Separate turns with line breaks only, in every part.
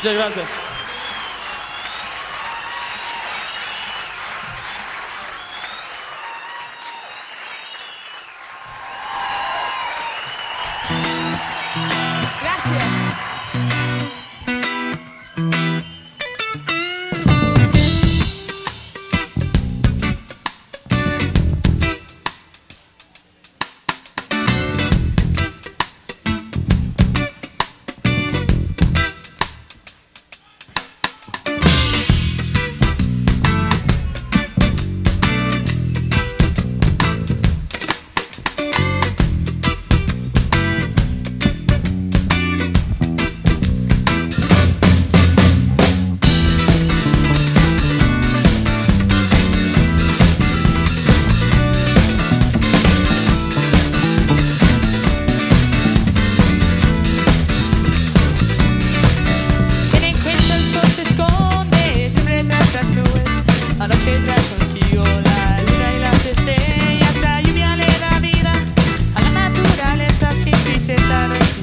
Muchas gracias.
Yo la luna y las estrellas a la lluvia le da vida a la naturaleza sin
cesar.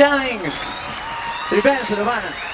Jennings.
Ripensa domani.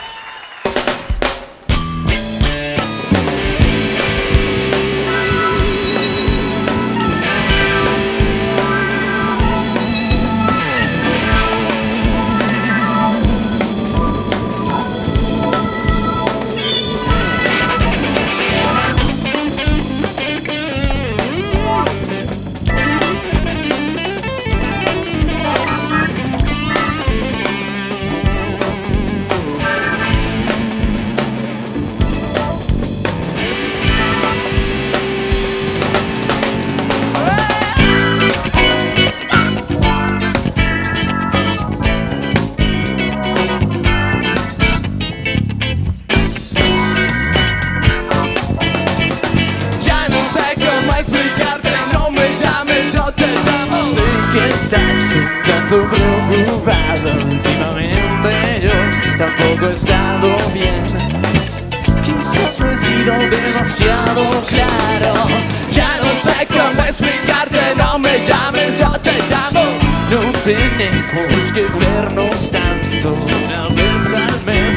Tenemos que vernos tanto una vez al mes,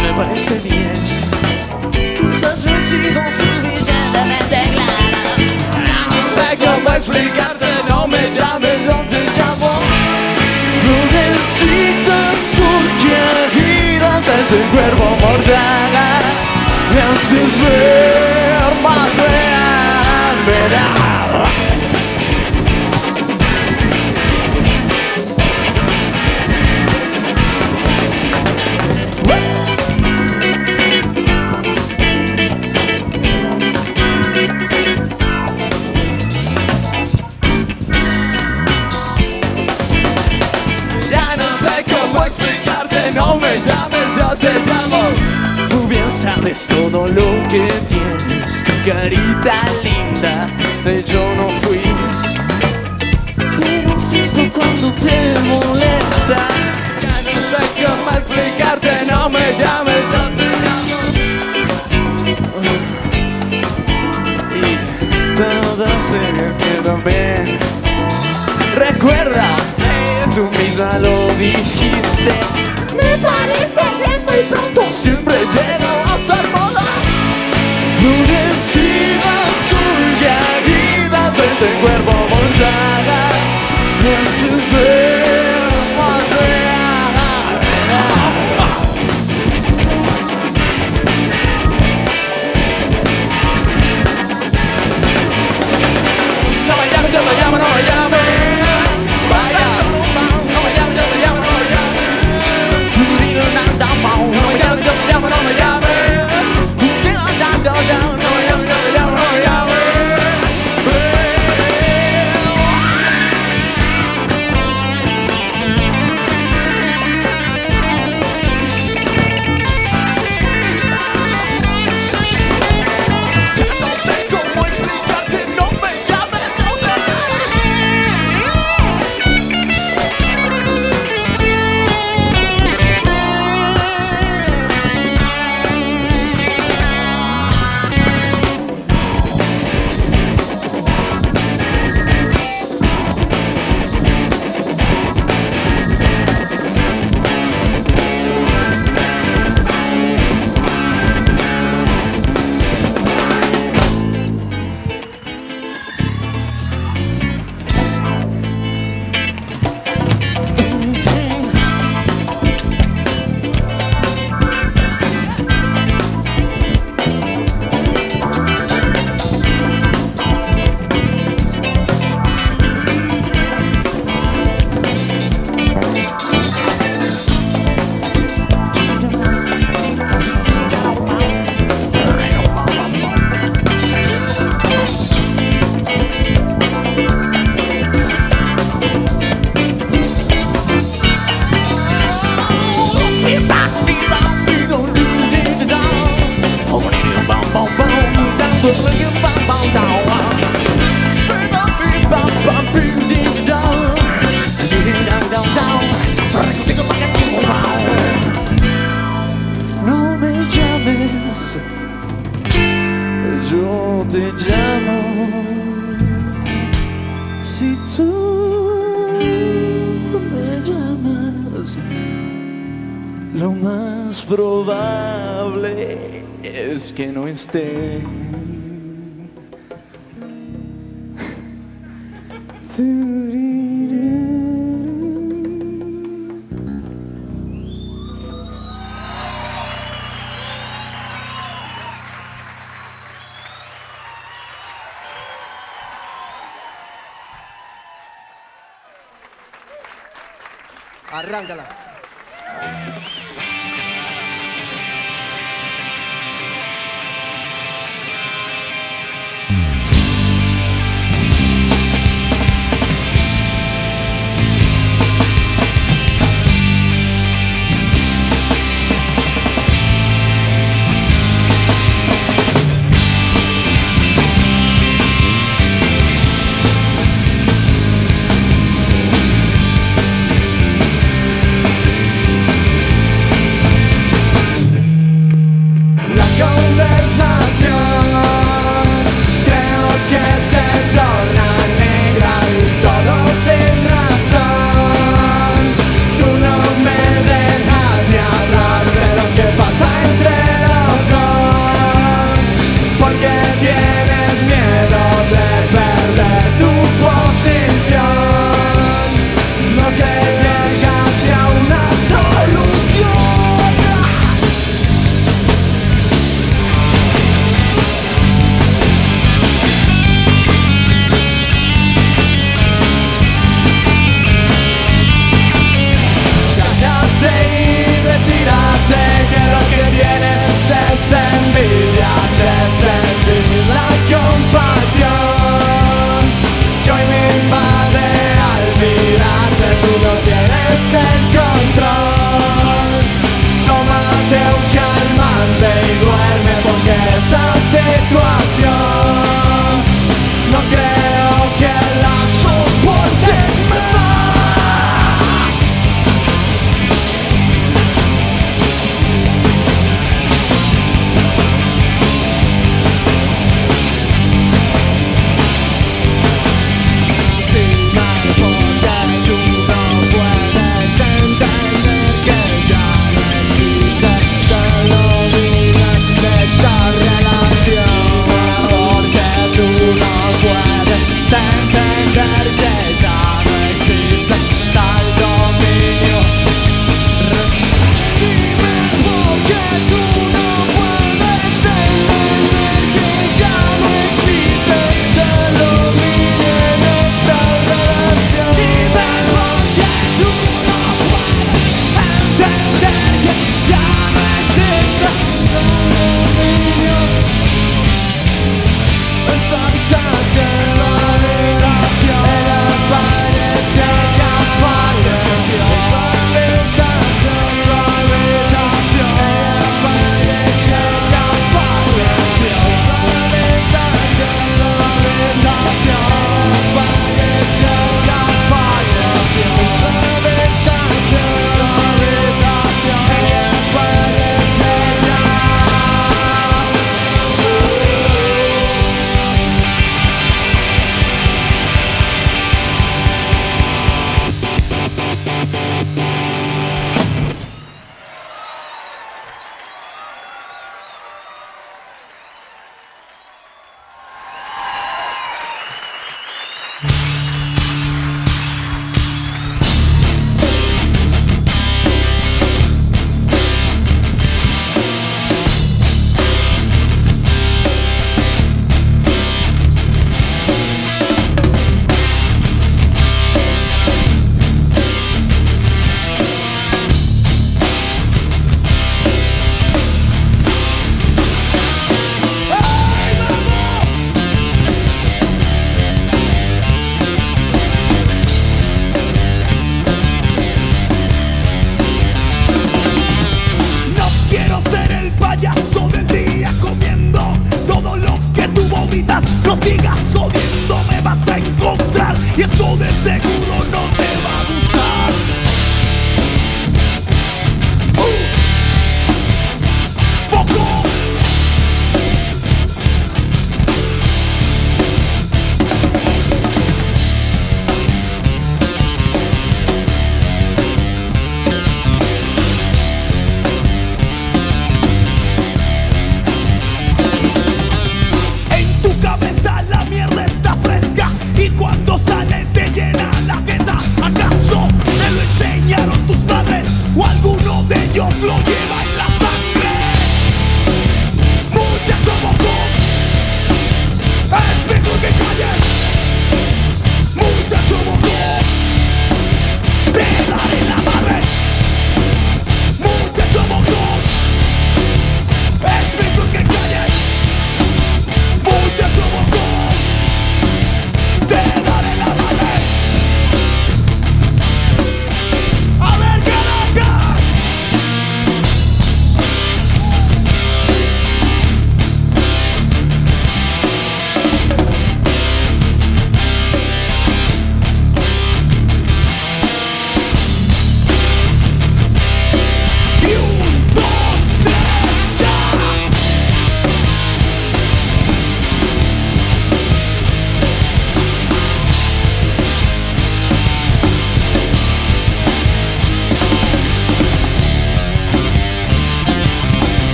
me parece bien. Quizás he sido suficientemente clara No sé cómo explicarte, no me llames, yo te llamo. Florecitas surgidas desde el cuerpo mortal Me haces ver más real, sabes todo lo que tienes, tu carita linda, de yo no fui. Pero insisto cuando te molesta. Ya no sé cómo explicarte, no me llames, llamo. Y todo quedó bien. Recuerda, tú misma lo dijiste. Me parece que es muy pronto, siempre llego a ser cuerpo montada. No
Arráncala.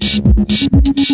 Thank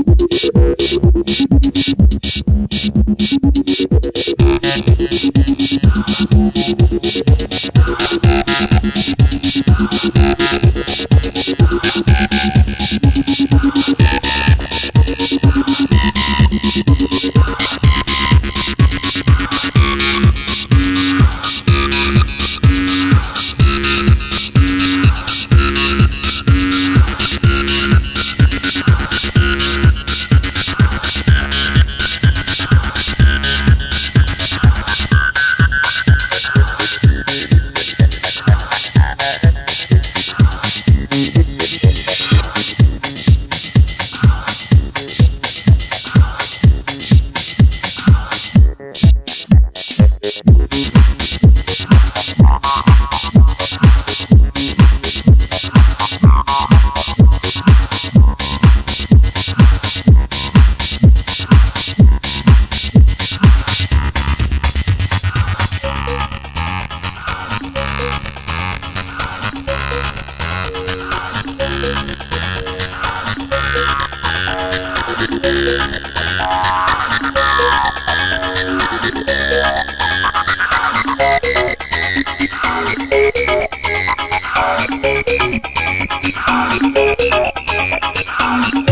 Thank
you.